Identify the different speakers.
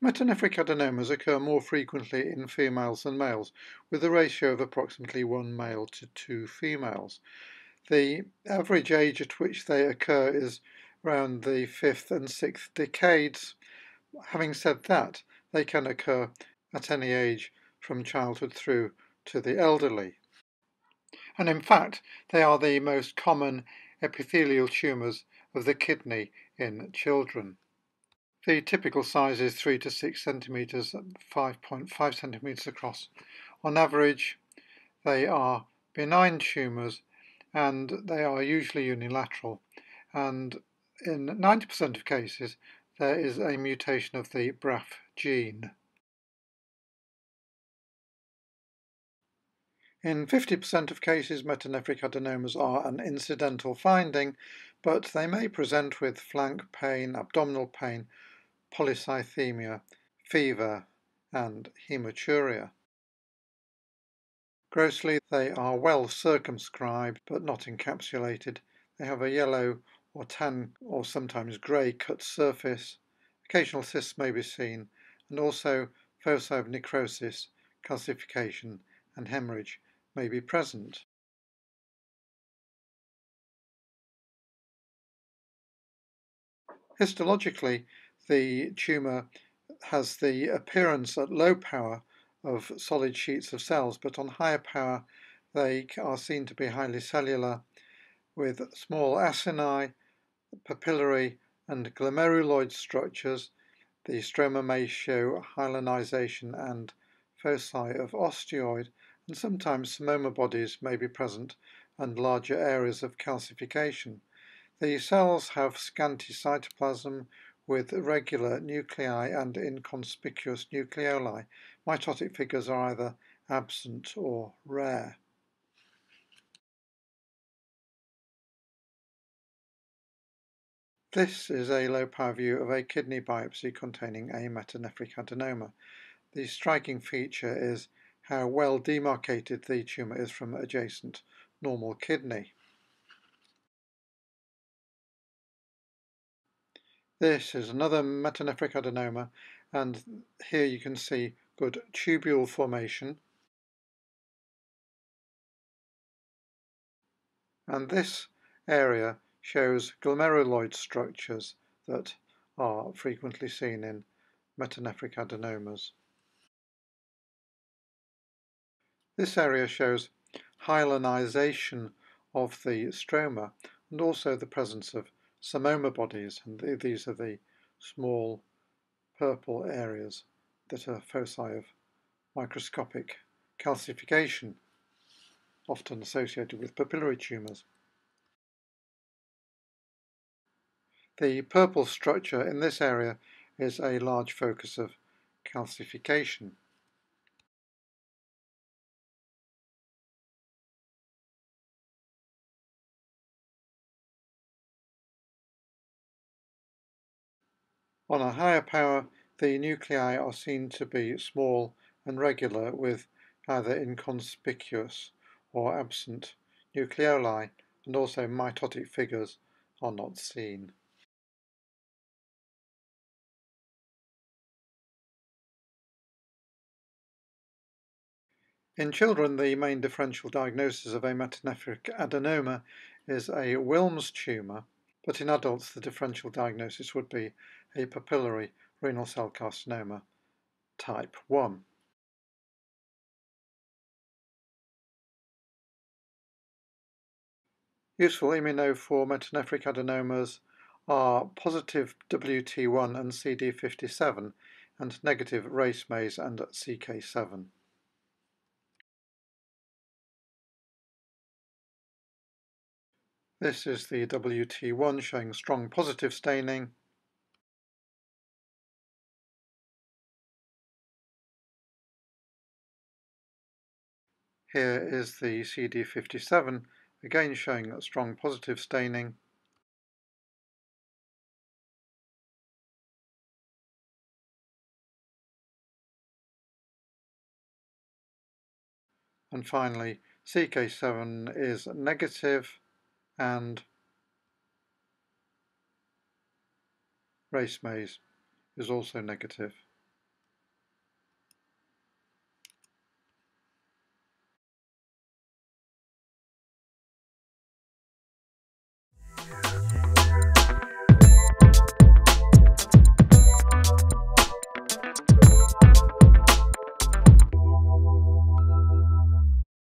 Speaker 1: Metanephric adenomas occur more frequently in females than males, with a ratio of approximately one male to two females. The average age at which they occur is around the fifth and sixth decades. Having said that, they can occur at any age from childhood through to the elderly. And in fact, they are the most common epithelial tumours of the kidney in children. The typical size is 3 to 6 centimetres, 5.5 centimetres across. On average, they are benign tumours and they are usually unilateral. And in 90% of cases, there is a mutation of the BRAF gene. In 50% of cases, metanephric adenomas are an incidental finding, but they may present with flank pain, abdominal pain, polycythemia, fever, and hematuria. Grossly, they are well circumscribed but not encapsulated. They have a yellow or tan or sometimes grey cut surface. Occasional cysts may be seen, and also foci of necrosis, calcification, and hemorrhage may be present. Histologically, the tumour has the appearance at low power of solid sheets of cells, but on higher power they are seen to be highly cellular with small acini, papillary and glomeruloid structures. The stroma may show hyalinization and foci of osteoid and sometimes psammoma bodies may be present and larger areas of calcification. The cells have scanty cytoplasm with regular nuclei and inconspicuous nucleoli. Mitotic figures are either absent or rare. This is a low-power view of a kidney biopsy containing a metanephric adenoma. The striking feature is how well demarcated the tumour is from adjacent normal kidney. This is another metanephric adenoma and here you can see good tubule formation and this area shows glomeruloid structures that are frequently seen in metanephric adenomas. This area shows hyalinization of the stroma and also the presence of psammoma bodies, and these are the small purple areas that are foci of microscopic calcification, often associated with papillary tumours. The purple structure in this area is a large focus of calcification. On a higher power, the nuclei are seen to be small and regular with either inconspicuous or absent nucleoli, and also mitotic figures are not seen. In children, the main differential diagnosis of a metanephric adenoma is a Wilms tumour, but in adults the differential diagnosis would be a papillary renal cell carcinoma type 1. Useful immuno for metanephric adenomas are positive WT1 and CD57 and negative racemase and CK7. This is the WT1 showing strong positive staining Here is the CD57, again showing strong positive staining. And finally, CK7 is negative and racemase is also negative.